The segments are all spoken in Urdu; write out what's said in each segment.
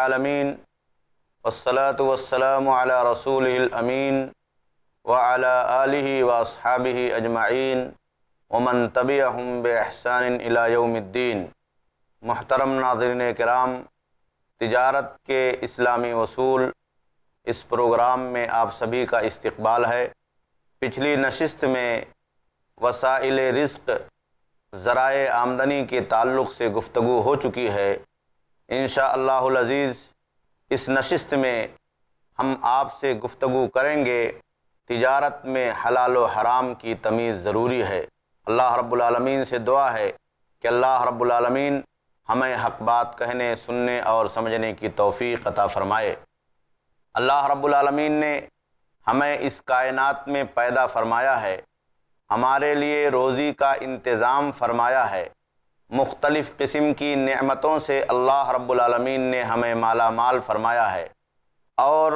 العالمین والصلاة والسلام على رسول الامین وعلى آلہ واصحابہ اجمعین ومن تبعہم بإحسان الى یوم الدین محترم ناظرین کرام، تجارت کے اسلامی اصول اس پروگرام میں آپ سبھی کا استقبال ہے۔ پچھلی نشست میں وسائل رزق، ذرائع آمدنی کے تعلق سے گفتگو ہو چکی ہے۔ انشاءاللہ العزیز اس نشست میں ہم آپ سے گفتگو کریں گے۔ تجارت میں حلال و حرام کی تمیز ضروری ہے۔ اللہ رب العالمین سے دعا ہے کہ اللہ رب العالمین ہمیں حق بات کہنے، سننے اور سمجھنے کی توفیق عطا فرمائے۔ اللہ رب العالمین نے ہمیں اس کائنات میں پیدا فرمایا ہے۔ ہمارے لیے روزی کا انتظام فرمایا ہے۔ مختلف قسم کی نعمتوں سے اللہ رب العالمین نے ہمیں مالا مال فرمایا ہے اور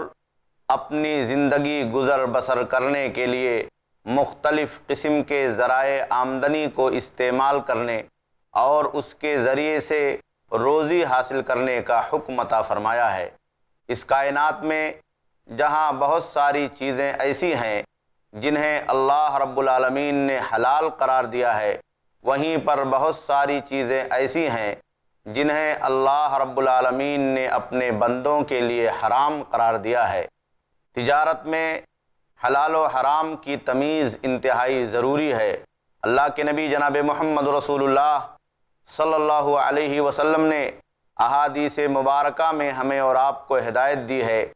اپنی زندگی گزر بسر کرنے کے لیے مختلف قسم کے ذرائع آمدنی کو استعمال کرنے اور اس کے ذریعے سے روزی حاصل کرنے کا حکم عطا فرمایا ہے۔ اس کائنات میں جہاں بہت ساری چیزیں ایسی ہیں جنہیں اللہ رب العالمین نے حلال قرار دیا ہے وہیں پر بہت ساری چیزیں ایسی ہیں جنہیں اللہ رب العالمین نے اپنے بندوں کے لیے حرام قرار دیا ہے۔ تجارت میں حلال و حرام کی تمیز انتہائی ضروری ہے۔ اللہ کے نبی جناب محمد رسول اللہ صلی اللہ علیہ وسلم نے احادیث مبارکہ میں ہمیں اور آپ کو ہدایت دی ہے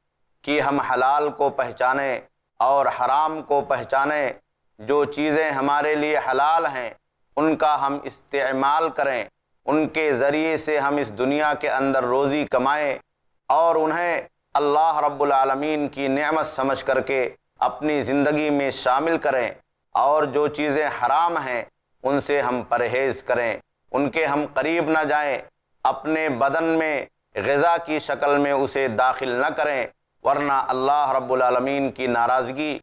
کہ ہم حلال کو پہچانیں اور حرام کو پہچانیں۔ جو چیزیں ہمارے لیے حلال ہیں ان کا ہم استعمال کریں، ان کے ذریعے سے ہم اس دنیا کے اندر روزی کمائیں اور انہیں اللہ رب العالمین کی نعمت سمجھ کر کے اپنی زندگی میں شامل کریں اور جو چیزیں حرام ہیں، ان سے ہم پرہیز کریں۔ ان کے ہم قریب نہ جائیں، اپنے بدن میں غذا کی شکل میں اسے داخل نہ کریں، ورنہ اللہ رب العالمین کی ناراضگی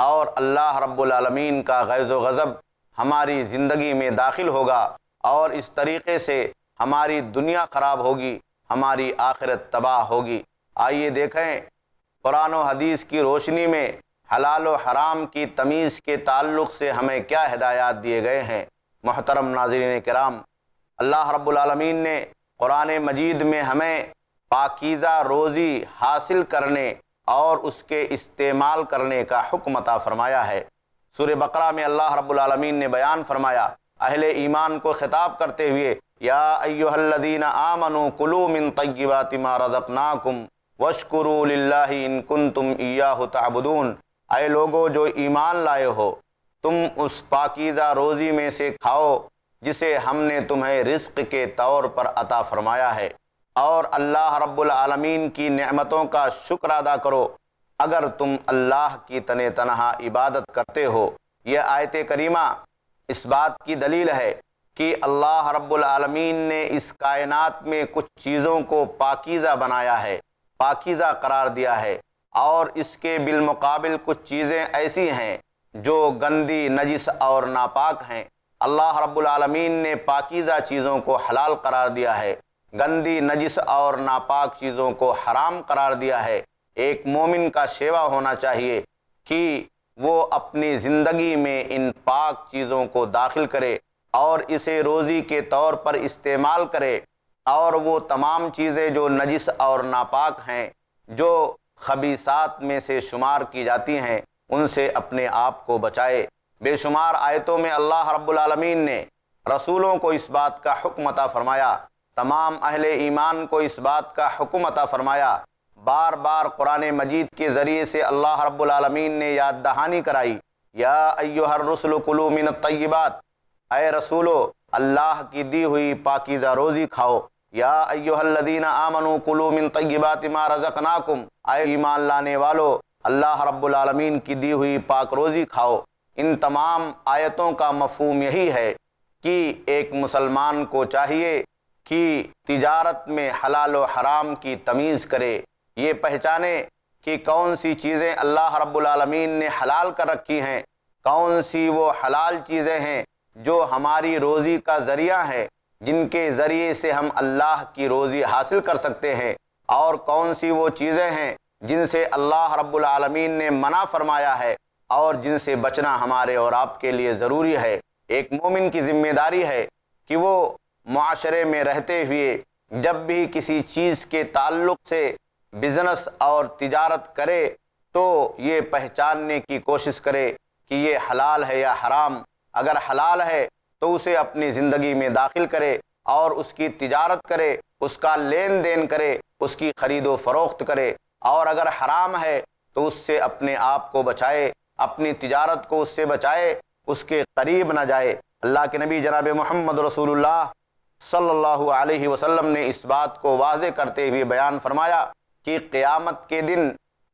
اور اللہ رب العالمین کا غیظ و غضب ہماری زندگی میں داخل ہوگا اور اس طریقے سے ہماری دنیا خراب ہوگی، ہماری آخرت تباہ ہوگی۔ آئیے دیکھیں، قرآن و حدیث کی روشنی میں حلال و حرام کی تمیز کے تعلق سے ہمیں کیا ہدایات دیے گئے ہیں۔ محترم ناظرین کرام، اللہ رب العالمین نے قرآن مجید میں ہمیں پاکیزہ روزی حاصل کرنے اور اس کے استعمال کرنے کا حکم عطا فرمایا ہے۔ سورہ بقرہ میں اللہ رب العالمین نے بیان فرمایا، اہل ایمان کو خطاب کرتے ہوئے، یا ایوہ الذین آمنوا کلو من طیبات ما رزقناکم وشکروا للہ ان کنتم ایاہ تعبدون۔ اے لوگو، جو ایمان لائے ہو، تم اس پاکیزہ روزی میں سے کھاؤ، جسے ہم نے تمہیں رزق کے طور پر عطا فرمایا ہے۔ اور اللہ رب العالمین کی نعمتوں کا شکر ادا کرو۔ اگر تم اللہ کی تن تنہا عبادت کرتے ہو، یہ آیت کریمہ اس بات کی دلیل ہے کہ اللہ رب العالمین نے اس کائنات میں کچھ چیزوں کو پاکیزہ بنایا ہے، پاکیزہ قرار دیا ہے۔ اور اس کے بالمقابل کچھ چیزیں ایسی ہیں جو گندی، نجس اور ناپاک ہیں۔ اللہ رب العالمین نے پاکیزہ چیزوں کو حلال قرار دیا ہے، گندی، نجس اور ناپاک چیزوں کو حرام قرار دیا ہے۔ ایک مومن کا شیوا ہونا چاہیے کہ وہ اپنی زندگی میں ان پاک چیزوں کو داخل کرے اور اسے روزی کے طور پر استعمال کرے اور وہ تمام چیزیں جو نجس اور ناپاک ہیں، جو خبیصات میں سے شمار کی جاتی ہیں، ان سے اپنے آپ کو بچائے۔ بے شمار آیتوں میں اللہ رب العالمین نے رسولوں کو اس بات کا حکم عطا فرمایا، تمام اہل ایمان کو اس بات کا حکم عطا فرمایا۔ بار بار قرآن مجید کے ذریعے سے اللہ رب العالمین نے یاد دہانی کرائی۔ یا ایوہ الرسل کلو من الطیبات۔ اے رسولو، اللہ کی دی ہوئی پاکیزہ روزی کھاؤ۔ یا ایوہ الذین آمنوا کلو من طیبات ما رزقناکم۔ اے ایمان لانے والو، اللہ رب العالمین کی دی ہوئی پاک روزی کھاؤ۔ ان تمام آیتوں کا مفہوم یہی ہے کہ ایک مسلمان کو چاہیے کہ تجارت میں حلال و حرام کی تمیز کرے۔ یہ پہچانے کہ کون سی چیزیں اللہ رب العالمین نے حلال کر رکھی ہیں، کون سی وہ حلال چیزیں ہیں جو ہماری روزی کا ذریعہ ہیں، جن کے ذریعے سے ہم اللہ کی روزی حاصل کر سکتے ہیں۔ اور کون سی وہ چیزیں ہیں جن سے اللہ رب العالمین نے منع فرمایا ہے اور جن سے بچنا ہمارے اور آپ کے لیے ضروری ہے۔ ایک مومن کی ذمہ داری ہے کہ وہ معاشرے میں رہتے ہوئے جب بھی کسی چیز کے تعلق سے بزنس اور تجارت کرے تو یہ پہچاننے کی کوشش کرے کہ یہ حلال ہے یا حرام۔ اگر حلال ہے تو اسے اپنی زندگی میں داخل کرے اور اس کی تجارت کرے، اس کا لین دین کرے، اس کی خرید و فروخت کرے۔ اور اگر حرام ہے تو اس سے اپنے آپ کو بچائے، اپنی تجارت کو اس سے بچائے، اس کے قریب نہ جائے۔ اللہ کے نبی جناب محمد رسول اللہ صلی اللہ علیہ وسلم نے اس بات کو واضح کرتے ہوئے بیان فرمایا۔ کہ قیامت کے دن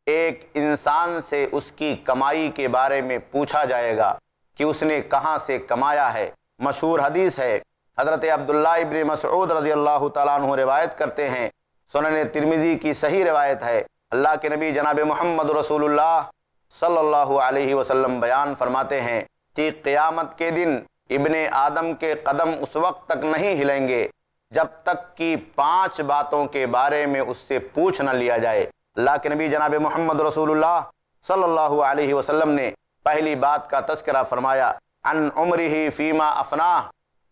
ایک انسان سے اس کی کمائی کے بارے میں پوچھا جائے گا کہ اس نے کہاں سے کمایا ہے۔ مشہور حدیث ہے، حضرت عبداللہ ابن مسعود رضی اللہ تعالیٰ عنہ روایت کرتے ہیں۔ سنن ترمیزی کی صحیح روایت ہے۔ اللہ کے نبی جناب محمد رسول اللہ صلی اللہ علیہ وسلم بیان فرماتے ہیں کہ قیامت کے دن ابن آدم کے قدم اس وقت تک نہیں ہلیں گے۔ جب تک کہ پانچ باتوں کے بارے میں اس سے پوچھ نہ لیا جائے۔ اللہ کے نبی جناب محمد رسول اللہ صلی اللہ علیہ وسلم نے پہلی بات کا تذکرہ فرمایا ان عمرہ فیما افناہ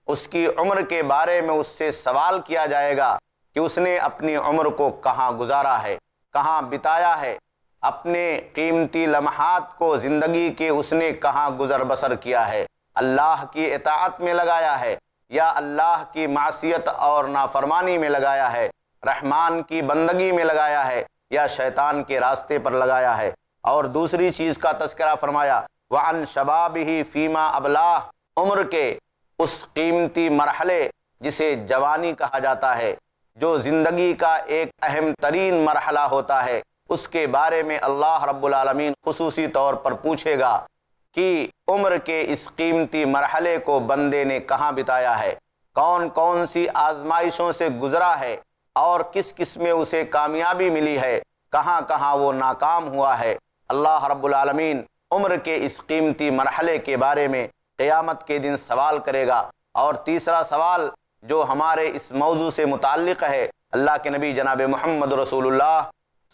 اس کی عمر کے بارے میں اس سے سوال کیا جائے گا کہ اس نے اپنی عمر کو کہاں گزارا ہے، کہاں بتایا ہے۔ اپنے قیمتی لمحات کو زندگی کے اس نے کہاں گزر بسر کیا ہے۔ اللہ کی اطاعت میں لگایا ہے۔ یا اللہ کی معصیت اور نافرمانی میں لگایا ہے، رحمان کی بندگی میں لگایا ہے یا شیطان کے راستے پر لگایا ہے۔ اور دوسری چیز کا تذکرہ فرمایا، وَعَن شَبَابِهِ فِيمَا أَبْلَاهِ، عمر کے اس قیمتی مرحلے جسے جوانی کہا جاتا ہے، جو زندگی کا ایک اہم ترین مرحلہ ہوتا ہے، اس کے بارے میں اللہ رب العالمین خصوصی طور پر پوچھے گا۔ کہ عمر کے اس قیمتی مرحلے کو بندے نے کہاں بتایا ہے؟ کون کون سی آزمائشوں سے گزرا ہے؟ اور کس کس میں اسے کامیابی ملی ہے؟ کہاں کہاں وہ ناکام ہوا ہے؟ اللہ رب العالمین عمر کے اس قیمتی مرحلے کے بارے میں قیامت کے دن سوال کرے گا۔ اور تیسرا سوال جو ہمارے اس موضوع سے متعلق ہے، اللہ کے نبی جناب محمد رسول اللہ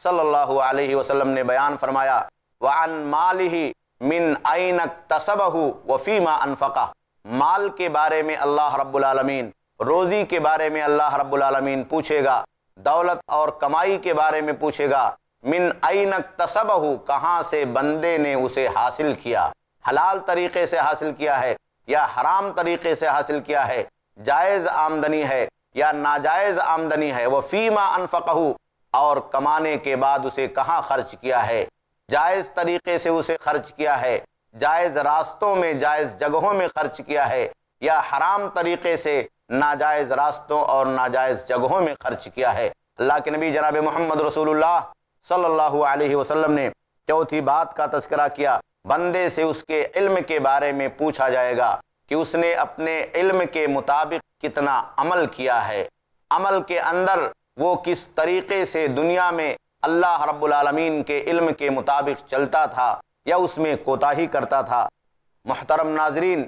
صلی اللہ علیہ وسلم نے بیان فرمایا، وَعَن مَالِهِ مِنْ أَيْنَكْ تَسَبَهُ وَفِيمَا أَنفَقَهُ۔ مال کے بارے میں اللہ رب العالمین، روزی کے بارے میں اللہ رب العالمین پوچھے گا، دولت اور کمائی کے بارے میں پوچھے گا۔ من اینک تصبہ کہاں سے بندے نے اسے حاصل کیا؟ حلال طریقے سے حاصل کیا ہے یا حرام طریقے سے حاصل کیا ہے؟ جائز آمدنی ہے یا ناجائز آمدنی ہے؟ وہ فیما انفقہ اور کمانے کے بعد اسے کہاں خرچ کیا ہے؟ جائز طریقے سے اسے خرچ کیا ہے، جائز راستوں میں، جائز جگہوں میں خرچ کیا ہے، یا حرام طریقے سے ناجائز راستوں اور ناجائز جگہوں میں خرچ کیا ہے۔ اللہ کے نبی جناب محمد رسول اللہ صلی اللہ علیہ وسلم نے چوتھی بات کا تذکرہ کیا۔ بندے سے اس کے علم کے بارے میں پوچھا جائے گا کہ اس نے اپنے علم کے مطابق کتنا عمل کیا ہے۔ عمل کے اندر وہ کس طریقے سے دنیا میں اللہ رب العالمین کے علم کے مطابق چلتا تھا یا اس میں کوتاہی کرتا تھا۔ محترم ناظرین،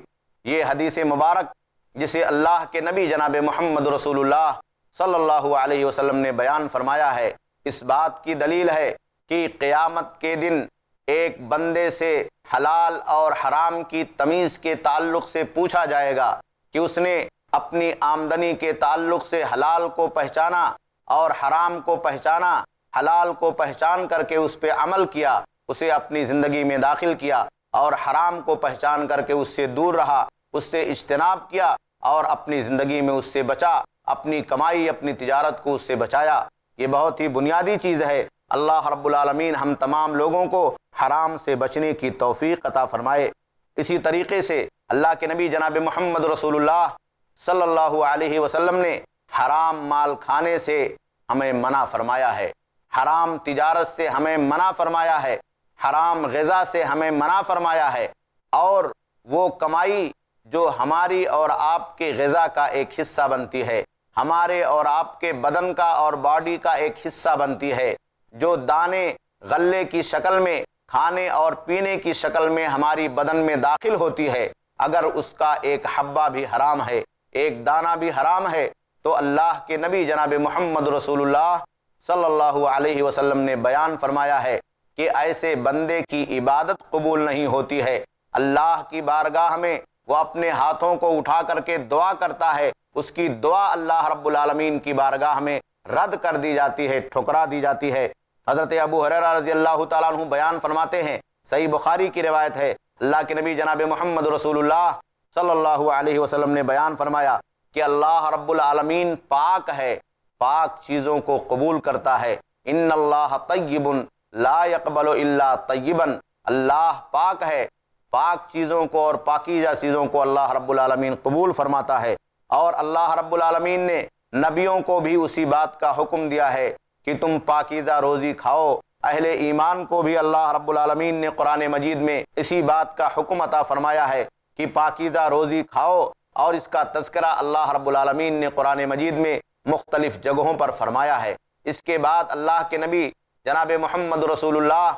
یہ حدیث مبارک جسے اللہ کے نبی جناب محمد رسول اللہ صلی اللہ علیہ وسلم نے بیان فرمایا ہے، اس بات کی دلیل ہے کہ قیامت کے دن ایک بندے سے حلال اور حرام کی تمیز کے تعلق سے پوچھا جائے گا کہ اس نے اپنی آمدنی کے تعلق سے حلال کو پہچانا اور حرام کو پہچانا۔ حلال کو پہچان کر کے اس پہ عمل کیا، اسے اپنی زندگی میں داخل کیا اور حرام کو پہچان کر کے اس سے دور رہا، اس سے اجتناب کیا اور اپنی زندگی میں اس سے بچا، اپنی کمائی، اپنی تجارت کو اس سے بچایا۔ یہ بہت ہی بنیادی چیز ہے۔ اللہ رب العالمین ہم تمام لوگوں کو حرام سے بچنے کی توفیق عطا فرمائے۔ اسی طریقے سے اللہ کے نبی جناب محمد رسول اللہ صلی اللہ علیہ وسلم نے حرام مال کھانے سے ہمیں منع فرمایا ہے۔ حرام تجارت سے ہمیں منع فرمایا ہے، حرام غذا سے ہمیں منع فرمایا ہے۔ اور وہ کمائی جو ہماری اور آپ کے غذا کا ایک حصہ بنتی ہے، ہمارے اور آپ کے بدن کا اور باڈی کا ایک حصہ بنتی ہے۔ جو دانے غلے کی شکل میں، کھانے اور پینے کی شکل میں ہماری بدن میں داخل ہوتی ہے۔ اگر اس کا ایک حبہ بھی حرام ہے، ایک دانہ بھی حرام ہے، تو اللہ کے نبی جناب محمد رسول اللہ صلی اللہ علیہ وسلم نے بیان فرمایا ہے کہ ایسے بندے کی عبادت قبول نہیں ہوتی ہے۔ اللہ کی بارگاہ میں وہ اپنے ہاتھوں کو اٹھا کر کے دعا کرتا ہے۔ اس کی دعا اللہ رب العالمین کی بارگاہ میں رد کر دی جاتی ہے، ٹھکرا دی جاتی ہے۔ حضرت ابو حریرہ رضی اللہ تعالیٰ عنہ بیان فرماتے ہیں، صحیح بخاری کی روایت ہے۔ اللہ کے نبی جناب محمد رسول اللہ صلی اللہ علیہ وسلم نے بیان فرمایا کہ اللہ رب العالمین پاک ہے۔ پاک چیزوں کو قبول کرتا ہے۔ ان اللہ طیب لا يقبل الا طیبا۔ اللہ پاک ہے۔ پاک چیزوں کو اور پاکیزہ چیزوں کو اللہ رب العالمین قبول فرماتا ہے۔ اور اللہ رب العالمین نے نبیوں کو بھی اسی بات کا حکم دیا ہے کہ تم پاکیزہ روزی کھاؤ۔ اہل ایمان کو بھی اللہ رب العالمین نے قرآن مجید میں اسی بات کا حکم عطا فرمایا ہے کہ پاکیزہ روزی کھاؤ۔ اور اس کا تذکرہ اللہ رب العالمین نے قرآن مجید میں مختلف جگہوں پر فرمایا ہے۔ اس کے بعد اللہ کے نبی جناب محمد رسول اللہ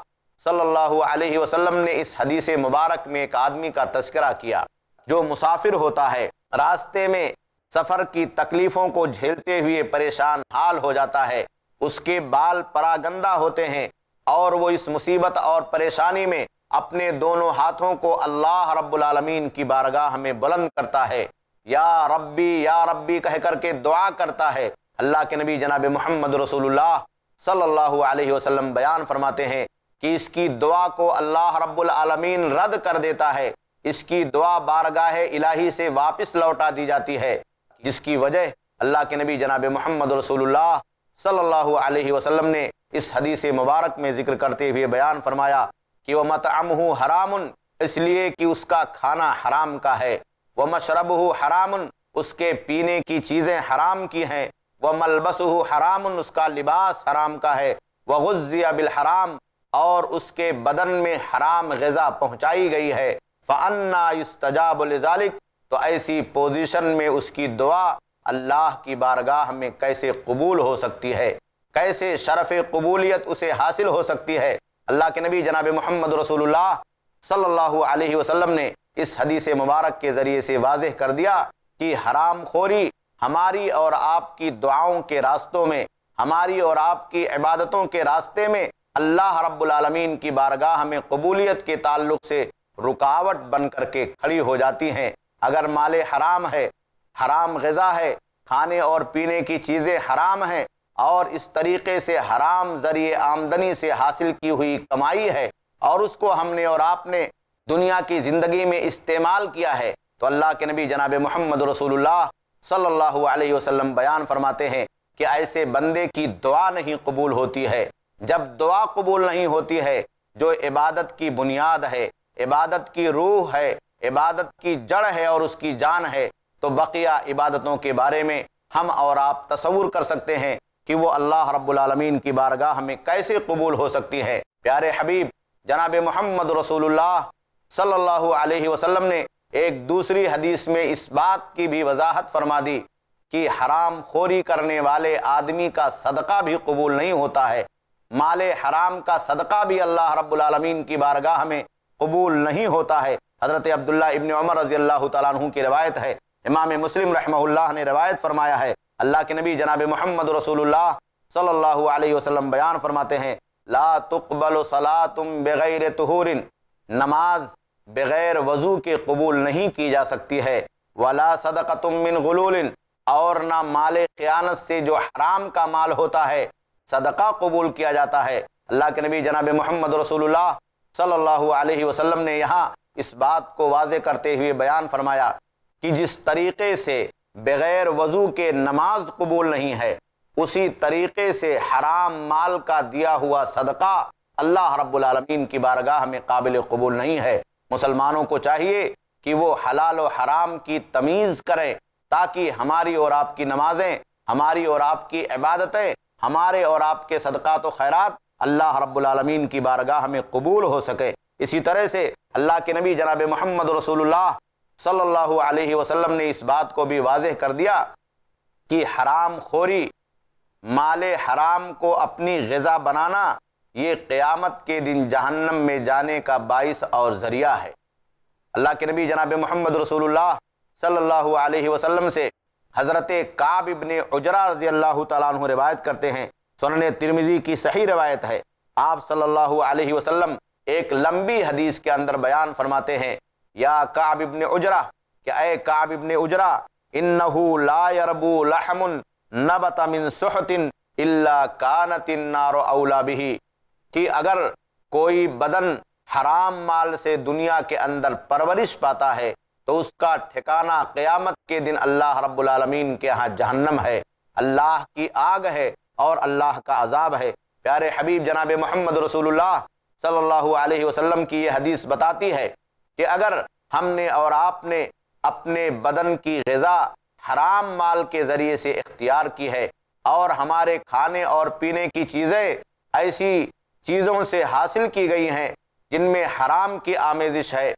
صلی اللہ علیہ وسلم نے اس حدیث مبارک میں ایک آدمی کا تذکرہ کیا جو مسافر ہوتا ہے، راستے میں سفر کی تکلیفوں کو جھیلتے ہوئے پریشان حال ہو جاتا ہے۔ اس کے بال پراگندہ ہوتے ہیں اور وہ اس مصیبت اور پریشانی میں اپنے دونوں ہاتھوں کو اللہ رب العالمین کی بارگاہ میں بلند کرتا ہے۔ یا ربی یا ربی کہہ کر کے دعا کرتا ہے۔ اللہ کے نبی جناب محمد رسول اللہ صلی اللہ علیہ وسلم بیان فرماتے ہیں کہ اس کی دعا کو اللہ رب العالمین رد کر دیتا ہے۔ اس کی دعا بارگاہ الہی سے واپس لوٹا دی جاتی ہے۔ جس کی وجہ اللہ کے نبی جناب محمد رسول اللہ صلی اللہ علیہ وسلم نے اس حدیث مبارک میں ذکر کرتے ہوئے بیان فرمایا کہ وہ متعمہ حرام، اس لیے کہ اس کا کھانا حرام کا ہے۔ وہ مشرب حرام، اس کے پینے کی چیزیں حرام کی ہیں وہ ملبس حرام، اس کا لباس حرام کا ہے وہ غزیہ بالحرام، اور اس کے بدن میں حرام غذا پہنچائی گئی ہے، فَأَنَّا يُسْتَجَابُ لِذَلِكَ، تو ایسی پوزیشن میں اس کی دعا اللہ کی بارگاہ میں کیسے قبول ہو سکتی ہے، کیسے شرف قبولیت اسے حاصل ہو سکتی ہے۔ اللہ کے نبی جناب محمد رسول اللہ صلی اللہ علیہ وسلم نے اس حدیث مبارک کے ذریعے سے واضح کر دیا کہ حرام خوری ہماری اور آپ کی دعاؤں کے راستوں میں، ہماری اور آپ کی عبادتوں کے راستے میں اللہ رب العالمین کی بارگاہ میں قبولیت کے تعلق سے رکاوٹ بن کر کے کھڑی ہو جاتی ہیں۔ اگر مال حرام ہے، حرام غذا ہے، کھانے اور پینے کی چیزیں حرام ہیں اور اس طریقے سے حرام ذریعے آمدنی سے حاصل کی ہوئی کمائی ہے اور اس کو ہم نے اور آپ نے دنیا کی زندگی میں استعمال کیا ہے، تو اللہ کے نبی جناب محمد رسول اللہ صلی اللہ علیہ وسلم بیان فرماتے ہیں کہ ایسے بندے کی دعا نہیں قبول ہوتی ہے۔ جب دعا قبول نہیں ہوتی ہے، جو عبادت کی بنیاد ہے، عبادت کی روح ہے، عبادت کی جڑ ہے اور اس کی جان ہے، تو بقیہ عبادتوں کے بارے میں ہم اور آپ تصور کر سکتے ہیں کہ وہ اللہ رب العالمین کی بارگاہ میں کیسے قبول ہو سکتی ہے۔ پیارے حبیب، جناب محمد رسول اللہ صلی اللہ علیہ وسلم نے ایک دوسری حدیث میں اس بات کی بھی وضاحت فرما دی کہ حرام خوری کرنے والے آدمی کا صدقہ بھی قبول نہیں ہوتا ہے۔ مال حرام کا صدقہ بھی اللہ رب العالمین کی بارگاہ میں قبول نہیں ہوتا ہے۔ حضرت عبداللہ ابن عمر رضی اللہ تعالیٰ عنہ کی روایت ہے۔ امام مسلم رحمہ اللہ نے روایت فرمایا ہے۔ اللہ کے نبی جناب محمد رسول اللہ صلی اللہ علیہ وسلم بیان فرماتے ہیں، لا تقبل صلاة بغیر تہور نماز بغیر وضو کے قبول نہیں کی جا سکتی ہے۔ ولا صدقۃ من غلول، اور نہ مال قیانت سے جو حرام کا مال ہوتا ہے، صدقہ قبول کیا جاتا ہے۔ اللہ کے نبی جناب محمد رسول اللہ صلی اللہ علیہ وسلم نے یہاں اس بات کو واضح کرتے ہوئے بیان فرمایا کہ جس طریقے سے بغیر وضو کے نماز قبول نہیں ہے، اسی طریقے سے حرام مال کا دیا ہوا صدقہ اللہ رب العالمین کی بارگاہ میں قابل قبول نہیں ہے۔ مسلمانوں کو چاہیے کہ وہ حلال و حرام کی تمیز کریں تاکہ ہماری اور آپ کی نمازیں، ہماری اور آپ کی عبادتیں، ہمارے اور آپ کے صدقات و خیرات اللہ رب العالمین کی بارگاہ میں قبول ہو سکے۔ اسی طرح سے اللہ کے نبی جناب محمد رسول اللہ صلی اللہ علیہ وسلم نے اس بات کو بھی واضح کر دیا کہ حرام خوری، مال حرام کو اپنی غذا بنانا یہ قیامت کے دن جہنم میں جانے کا باعث اور ذریعہ ہے۔ اللہ کے نبی جناب محمد رسول اللہ صلی اللہ علیہ وسلم سے حضرت کعب ابن عجرہ رضی اللہ تعالیٰ عنہ روایت کرتے ہیں۔ سنن ترمیزی کی صحیح روایت ہے۔ آپ صلی اللہ علیہ وسلم ایک لمبی حدیث کے اندر بیان فرماتے ہیں، یا کعب ابن عجرہ، کہ اے کعب ابن عجرہ، انہو لا یربو لحم نبت من سحت الا کانت النار اولا بھی کہ اگر کوئی بدن حرام مال سے دنیا کے اندر پرورش پاتا ہے، تو اس کا ٹھکانہ قیامت کے دن اللہ رب العالمین کے ہاں جہنم ہے۔ اللہ کی آگ ہے اور اللہ کا عذاب ہے۔ پیارے حبیب جناب محمد رسول اللہ صلی اللہ علیہ وسلم کی یہ حدیث بتاتی ہے کہ اگر ہم نے اور آپ نے اپنے بدن کی غذا حرام مال کے ذریعے سے اختیار کی ہے اور ہمارے کھانے اور پینے کی چیزیں ایسی چیزوں سے حاصل کی گئی ہیں جن میں حرام کی آمیزش ہے۔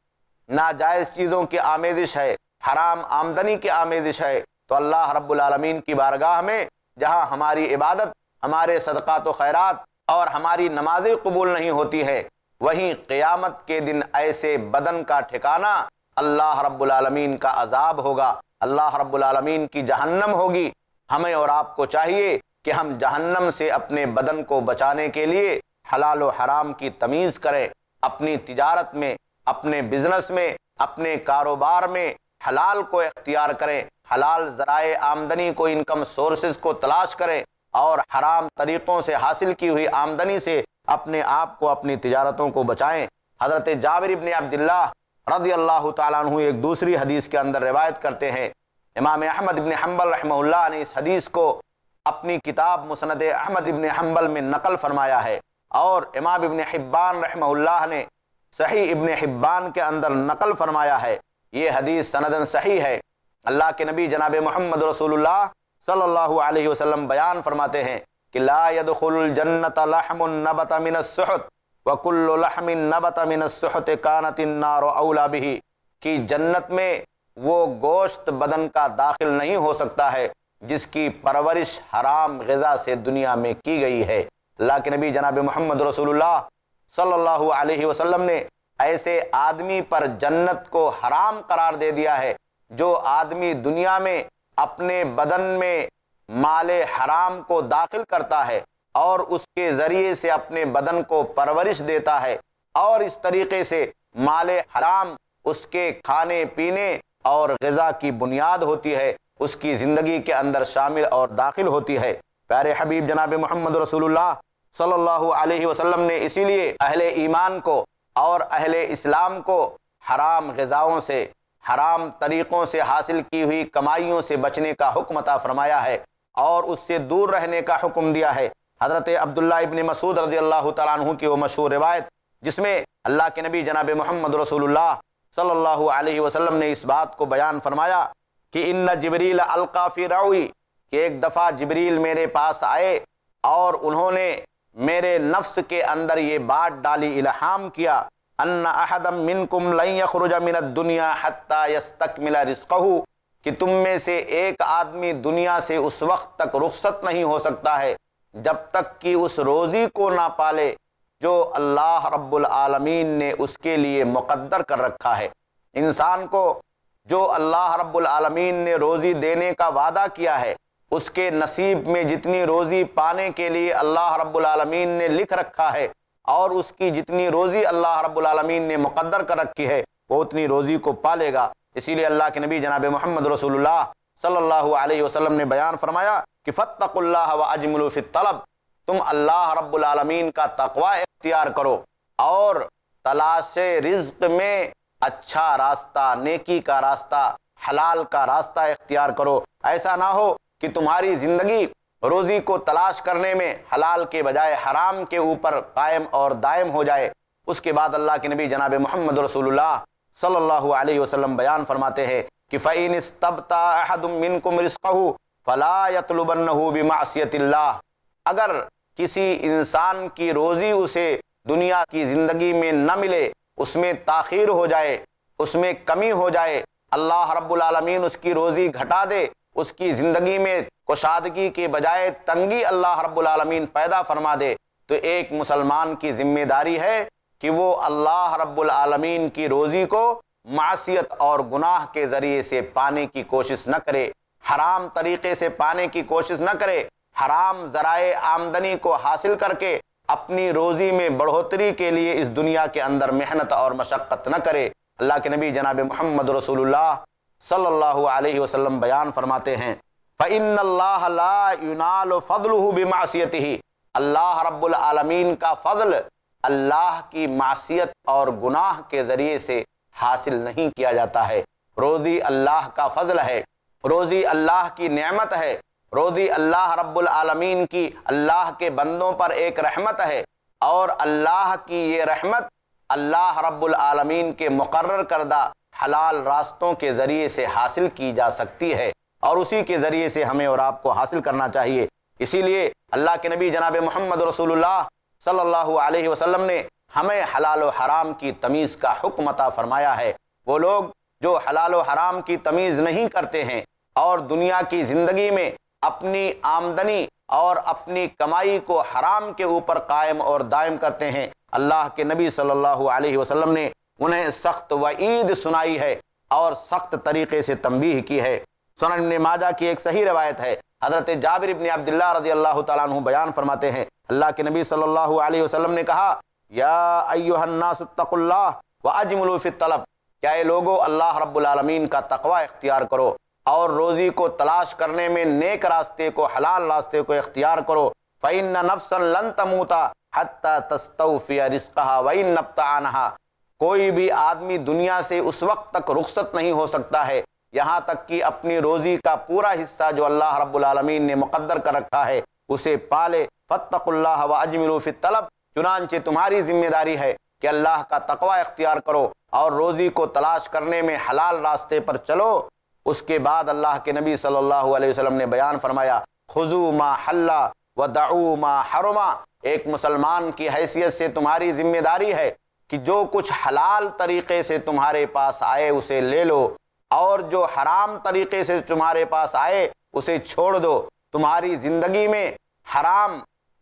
ناجائز چیزوں کی آمیزش ہے، حرام آمدنی کی آمیزش ہے۔ تو اللہ رب العالمین کی بارگاہ میں جہاں ہماری عبادت، ہمارے صدقات و خیرات اور ہماری نمازیں قبول نہیں ہوتی ہے وہیں قیامت کے دن ایسے بدن کا ٹھکانہ اللہ رب العالمین کا عذاب ہوگا۔ اللہ رب العالمین کی جہنم ہوگی۔ ہمیں اور آپ کو چاہیے کہ ہم جہنم سے اپنے بدن کو بچانے کے لیے حلال و حرام کی تمیز کریں اپنی تجارت میں، اپنے بزنس میں، اپنے کاروبار میں حلال کو اختیار کریں حلال ذرائع آمدنی کو انکم سورسز کو تلاش کریں اور حرام طریقوں سے حاصل کی ہوئی آمدنی سے اپنے آپ کو، اپنی تجارتوں کو بچائیں۔ حضرت جابر ابن عبداللہ رضی اللہ تعالیٰ عنہ ایک دوسری حدیث کے اندر روایت کرتے ہیں۔ امام احمد ابن حنبل رحمہ اللہ نے اس حدیث کو اپنی کتاب مسند احمد ابن حنبل میں نقل فرمایا ہے۔ اور امام ابن حبان رحمہ اللہ نے صحیح ابن حبان کے اندر نقل فرمایا ہے۔ یہ حدیث سندن صحیح ہے۔ اللہ کے نبی جناب محمد رسول اللہ صلی اللہ علیہ وسلم بیان فرماتے ہیں کہ لا يدخل الجنت لحم نبت من السحت وکل لحم نبت من السحت کانت النار اولا بھی کہ جنت میں وہ گوشت بدن کا داخل نہیں ہو سکتا ہے جس کی پرورش حرام غذا سے دنیا میں کی گئی ہے۔ اللہ کے نبی جناب محمد رسول اللہ صلی اللہ علیہ وسلم نے ایسے آدمی پر جنت کو حرام قرار دے دیا ہے جو آدمی دنیا میں اپنے بدن میں مال حرام کو داخل کرتا ہے اور اس کے ذریعے سے اپنے بدن کو پرورش دیتا ہے اور اس طریقے سے مال حرام اس کے کھانے پینے اور غذا کی بنیاد ہوتی ہے، اس کی زندگی کے اندر شامل اور داخل ہوتی ہے۔ پیارے حبیب جناب محمد رسول اللہ صلی اللہ علیہ وسلم نے اسی لیے اہل ایمان کو اور اہل اسلام کو حرام غذاؤں سے، حرام طریقوں سے حاصل کی ہوئی کمائیوں سے بچنے کا حکم عطا فرمایا ہے اور اس سے دور رہنے کا حکم دیا ہے۔ حضرت عبداللہ ابن مسعود رضی اللہ تعالیٰ عنہ کی وہ مشہور روایت، جس میں اللہ کے نبی جناب محمد رسول اللہ صلی اللہ علیہ وسلم نے اس بات کو بیان فرمایا کہ ان جبریل القافی روی، کہ ایک دفعہ جبریل میرے پاس آئے اور انہوں نے میرے نفس کے اندر یہ بات ڈالی، الہام کیا، ان احدم منکم لن یخرج من الدنیا حتی یستکمل رزقہ کہ تم میں سے ایک آدمی دنیا سے اس وقت تک رخصت نہیں ہو سکتا ہے، جب تک کہ اس روزی کو نہ پالے جو اللہ رب العالمین نے اس کے لیے مقدر کر رکھا ہے۔ انسان کو جو اللہ رب العالمین نے روزی دینے کا وعدہ کیا ہے اس کے نصیب میں جتنی روزی پانے کے لیے اللہ رب العالمین نے لکھ رکھا ہے اور اس کی جتنی روزی اللہ رب العالمین نے مقدر کر رکھی ہے، وہ اتنی روزی کو پالے گا۔ اسی لیے اللہ کے نبی جناب محمد رسول اللہ صلی اللہ علیہ وسلم نے بیان فرمایا کہ فتق اللہ و اجمل فی تم اللہ رب العالمین کا تقوی اختیار کرو اور تلاش رزق میں اچھا راستہ، نیکی کا راستہ، حلال کا راستہ اختیار کرو۔ ایسا نہ ہو کہ تمہاری زندگی روزی کو تلاش کرنے میں حلال کے بجائے حرام کے اوپر قائم اور دائم ہو جائے۔ اس کے بعد اللہ کے نبی جناب محمد رسول اللہ صلی اللہ علیہ وسلم بیان فرماتے ہیں کہ فَإِنِ اسْتَبْتَا أَحَدٌ مِّنْكُمْ رِزْقَهُ اگر کسی انسان کی روزی اسے دنیا کی زندگی میں نہ ملے، اس میں تاخیر ہو جائے، اس میں کمی ہو جائے، اللہ رب العالمین اس کی روزی گھٹا دے اس کی زندگی میں کشادگی کے بجائے تنگی اللہ رب العالمین پیدا فرما دے۔ تو ایک مسلمان کی ذمہ داری ہے کہ وہ اللہ رب العالمین کی روزی کو معصیت اور گناہ کے ذریعے سے پانے کی کوشش نہ کرے، حرام طریقے سے پانے کی کوشش نہ کرے، حرام ذرائع آمدنی کو حاصل کر کے اپنی روزی میں بڑھوتری کے لیے اس دنیا کے اندر محنت اور مشقت نہ کرے۔ اللہ کے نبی جناب محمد رسول اللہ صلی اللہ علیہ وسلم بیان فرماتے ہیں، فَإِنَّ اللَّهَ لَا يُنَالُ فَضْلُهُ بِمَعْصِيَتِهِ اللہ رب العالمین کا فضل اللہ کی معصیت اور گناہ کے ذریعے سے حاصل نہیں کیا جاتا ہے۔ روزی اللہ کا فضل ہے، روزی اللہ کی نعمت ہے۔ روزی اللہ رب العالمین کی اللہ کے بندوں پر ایک رحمت ہے۔ اور اللہ کی یہ رحمت اللہ رب العالمین کے مقرر کردہ حلال راستوں کے ذریعے سے حاصل کی جا سکتی ہے اور اسی کے ذریعے سے ہمیں اور آپ کو حاصل کرنا چاہیے۔ اسی لیے اللہ کے نبی جناب محمد رسول اللہ صلی اللہ علیہ وسلم نے ہمیں حلال و حرام کی تمیز کا حکم عطا فرمایا ہے۔ وہ لوگ جو حلال و حرام کی تمیز نہیں کرتے ہیں اور دنیا کی زندگی میں اپنی آمدنی اور اپنی کمائی کو حرام کے اوپر قائم اور دائم کرتے ہیں، اللہ کے نبی صلی اللہ علیہ وسلم نے انہیں سخت وعید سنائی ہے اور سخت طریقے سے تنبیہ کی ہے۔ سنن ابن ماجہ کی ایک صحیح روایت ہے۔ حضرت جابر ابن عبداللہ رضی اللہ تعالیٰ عنہ بیان فرماتے ہیں۔ اللہ کے نبی صلی اللہ علیہ وسلم نے کہا، یا ایوہ الناس اتقوا اللہ واجملوا فی الطلب کیا اے لوگو، اللہ رب العالمین کا تقوی اختیار کرو اور روزی کو تلاش کرنے میں نیک راستے کو، حلال راستے کو اختیار کرو۔ فَإِنَّ نَفْسًا لَن تَمُوتَ حَتَّى تَسْتَوْفِيَ رِزْقَهَا وَإِن نَبْتَعَنَهَا کوئی بھی آدمی دنیا سے اس وقت تک رخصت نہیں ہو سکتا ہے، یہاں تک کہ اپنی روزی کا پورا حصہ جو اللہ رب العالمین نے مقدر کر رکھا ہے، اسے پالے فتق اللہ و اجملو فی الطلب۔ چنانچہ تمہاری ذمہ داری ہے کہ اللہ کا تقوی اختیار کرو اور روزی کو تلاش کرنے میں حلال راستے پر چلو۔ اس کے بعد اللہ کے نبی صلی اللہ علیہ وسلم نے بیان فرمایا خضو ما حلہ و دعو ما حرما ایک مسلمان کی حیثیت سے تمہاری ذمہ داری ہے۔ کہ جو کچھ حلال طریقے سے تمہارے پاس آئے اسے لے لو، اور جو حرام طریقے سے تمہارے پاس آئے اسے چھوڑ دو۔ تمہاری زندگی میں حرام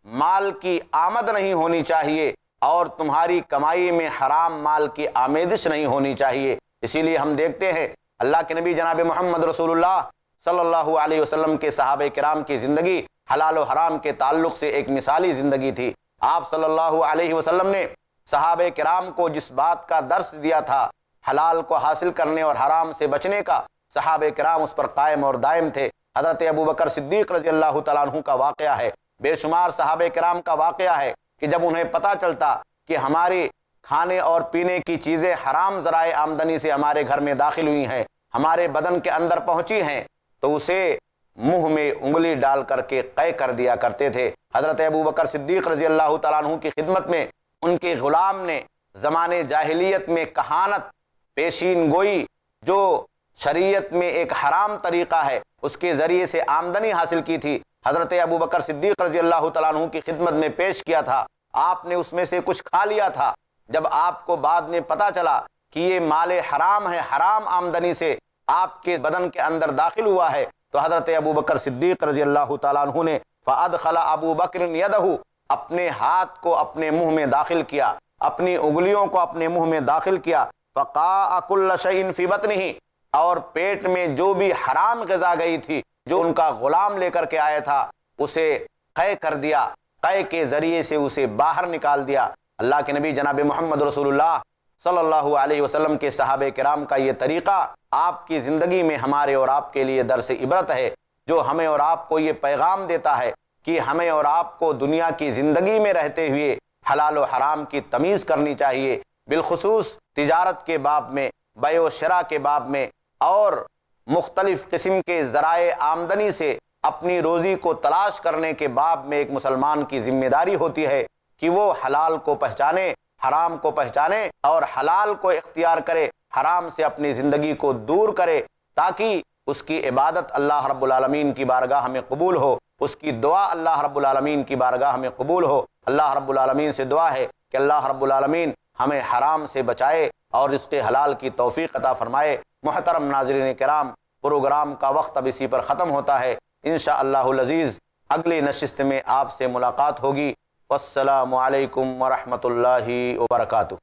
مال کی آمد نہیں ہونی چاہیے، اور تمہاری کمائی میں حرام مال کی آمیدش نہیں ہونی چاہیے۔ اسی لیے ہم دیکھتے ہیں، اللہ کے نبی جناب محمد رسول اللہ صلی اللہ علیہ وسلم کے صحابہ کرام کی زندگی حلال و حرام کے تعلق سے ایک مثالی زندگی تھی۔ آپ صلی اللہ علیہ وسلم نے صحابہ کرام کو جس بات کا درس دیا تھا، حلال کو حاصل کرنے اور حرام سے بچنے کا، صحابہ کرام اس پر قائم اور دائم تھے۔ حضرت ابو بکر صدیق رضی اللہ تعالیٰ عنہ کا واقعہ ہے۔ بے شمار صحابہ کرام کا واقعہ ہے کہ جب انہیں پتا چلتا کہ ہماری کھانے اور پینے کی چیزیں حرام ذرائع آمدنی سے ہمارے گھر میں داخل ہوئی ہیں، ہمارے بدن کے اندر پہنچی ہیں، تو اسے منہ میں انگلی ڈال کر کے قے کر دیا کرتے تھے۔ حضرت ابو بکر صدیق رضی اللہ تعالیٰ عنہ کی خدمت میں ان کے غلام نے زمان جاہلیت میں کہانت، پیشین گوئی، جو شریعت میں ایک حرام طریقہ ہے، اس کے ذریعے سے آمدنی حاصل کی تھی۔ حضرت ابو بکر صدیق رضی اللہ تعالیٰ عنہ کی خدمت میں پیش کیا تھا۔ آپ نے اس میں سے کچھ کھا لیا تھا۔ جب آپ کو بعد میں پتا چلا کہ یہ مال حرام ہے، حرام آمدنی سے آپ کے بدن کے اندر داخل ہوا ہے، تو حضرت ابو بکر صدیق رضی اللہ تعالیٰ عنہ نے فَأَدْخَلَ ابو بکر یدہو اپنے ہاتھ کو اپنے منہ میں داخل کیا، اپنی اگلیوں کو اپنے منہ میں داخل کیا۔ فقا کل شعین فی بطنہ۔ اور پیٹ میں جو بھی حرام غذا گئی تھی، جو ان کا غلام لے کر کے آیا تھا، اسے قے کر دیا۔ قے کے ذریعے سے اسے باہر نکال دیا۔ اللہ کے نبی جناب محمد رسول اللہ صلی اللہ علیہ وسلم کے صحابہ کرام کا یہ طریقہ آپ کی زندگی میں ہمارے اور آپ کے لیے درس عبرت ہے، جو ہمیں اور آپ کو یہ پیغام دیتا ہے۔ کہ ہمیں اور آپ کو دنیا کی زندگی میں رہتے ہوئے حلال و حرام کی تمیز کرنی چاہیے۔ بالخصوص تجارت کے باب میں، بے و شرع کے باب میں اور مختلف قسم کے ذرائع آمدنی سے اپنی روزی کو تلاش کرنے کے باب میں ایک مسلمان کی ذمہ داری ہوتی ہے کہ وہ حلال کو پہچانے، حرام کو پہچانے اور حلال کو اختیار کرے، حرام سے اپنی زندگی کو دور کرے تاکہ اس کی عبادت اللہ رب العالمین کی بارگاہ میں قبول ہو۔ اس کی دعا اللہ رب العالمین کی بارگاہ میں قبول ہو۔ اللہ رب العالمین سے دعا ہے کہ اللہ رب العالمین ہمیں حرام سے بچائے اور اس کے حلال کی توفیق عطا فرمائے۔ محترم ناظرین کرام، پروگرام کا وقت اب اسی پر ختم ہوتا ہے۔ انشاءاللہ العزیز، اگلی نشست میں آپ سے ملاقات ہوگی۔ والسلام علیکم ورحمۃ اللہ وبرکاتہ۔